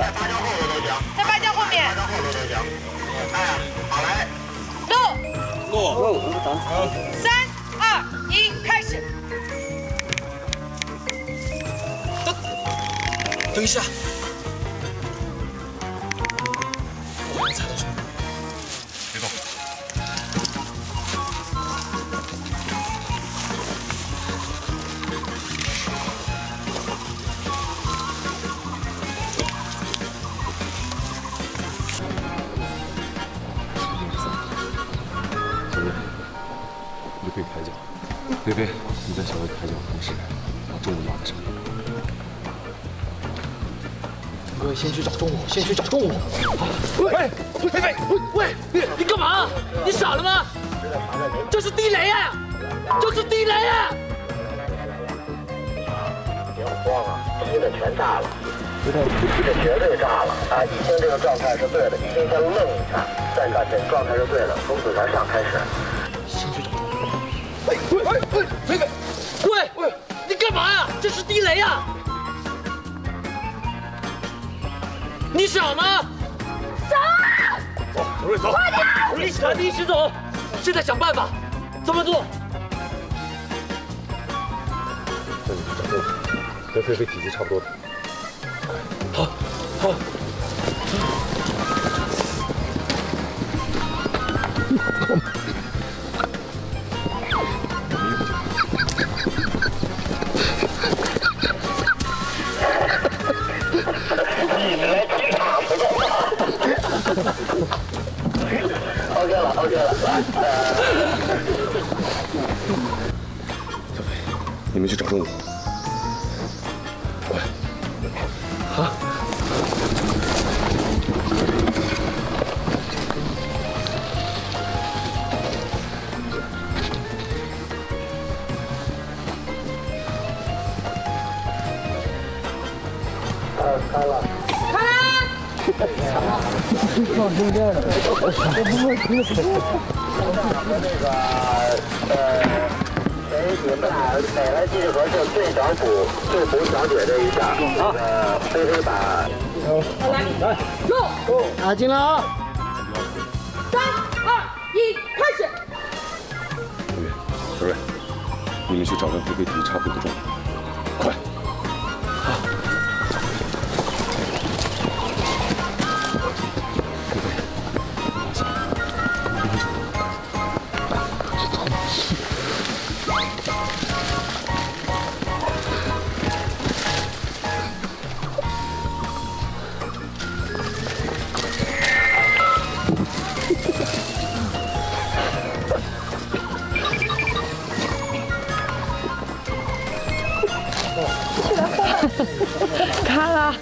在芭蕉后头都行，在芭蕉后面芭。蕉后头都行。哎，好来，落，落，三二一，开始。等一下，菲菲，你在小薇抬脚的同时，把重物拿在上面。哥，先去找重物，先去找重物。喂，菲菲，喂，你你干嘛？你傻了吗？这是地雷啊！这是地雷啊！别慌啊，踢的全炸了，踢的绝对炸了啊！已经这个状态是对的，已经先愣一下，再改变，状态是对的，从子台上开始。你傻吗？走！走，刘瑞走，快点！一起来，一起走。现在想办法，怎么做？那你去找动物，跟菲菲体积差不多的。好，好。OK 了，OK 了，来，小飞，你们去找动物。快！开了。放中间了，我不会听那个呃，谁你们俩哪来继续合适？队长补队补小姐这一下，呃，菲菲把打进来啊！三二一，开始。小月、小瑞，你们去找跟菲菲体差不多的重物。快！来了。